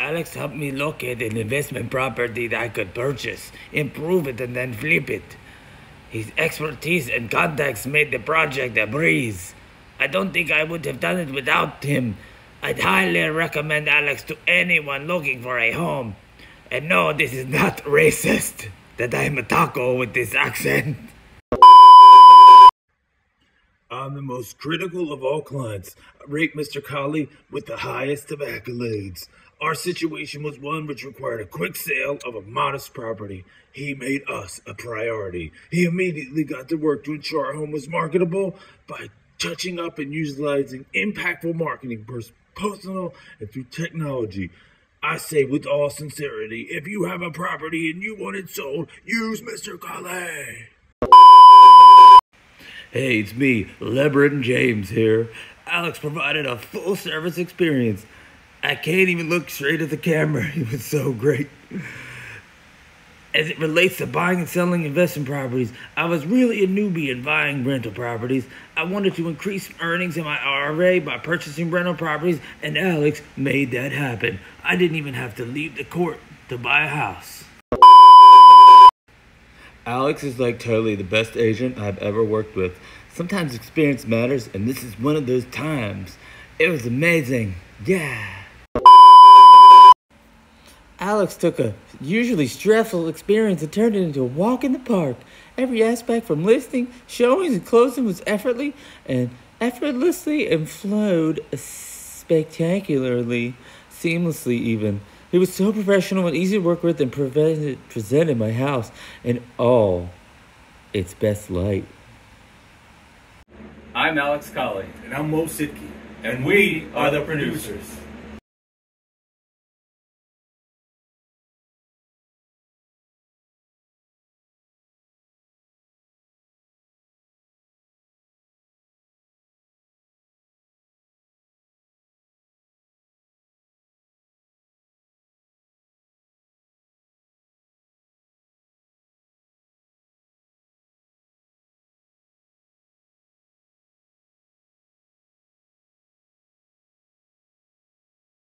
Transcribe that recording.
Alex helped me locate an investment property that I could purchase, improve it, and then flip it. His expertise and contacts made the project a breeze. I don't think I would have done it without him. I'd highly recommend Alex to anyone looking for a home. And no, this is not racist that I'm a taco with this accent. I'm the most critical of all clients. Rate Mr. Colley with the highest of accolades. Our situation was one which required a quick sale of a modest property. He made us a priority. He immediately got to work to ensure our home was marketable by touching up and utilizing impactful marketing, personal and through technology. I say with all sincerity, if you have a property and you want it sold, use Mr. Colley. Hey, it's me, LeBron James here. Alex provided a full service experience. I can't even look straight at the camera. He was so great. As it relates to buying and selling investment properties, I was really a newbie in buying rental properties. I wanted to increase earnings in my IRA by purchasing rental properties, and Alex made that happen. I didn't even have to leave the court to buy a house. Alex is like totally the best agent I've ever worked with. Sometimes experience matters, and this is one of those times. It was amazing. Yeah. Alex took a usually stressful experience and turned it into a walk in the park. Every aspect from listing, showings, and closing was effortlessly and effortlessly and flowed spectacularly, seamlessly even. He was so professional and easy to work with and presented, presented my house in all its best light. I'm Alex Colley. And I'm Mo Sidki. And we are the producers.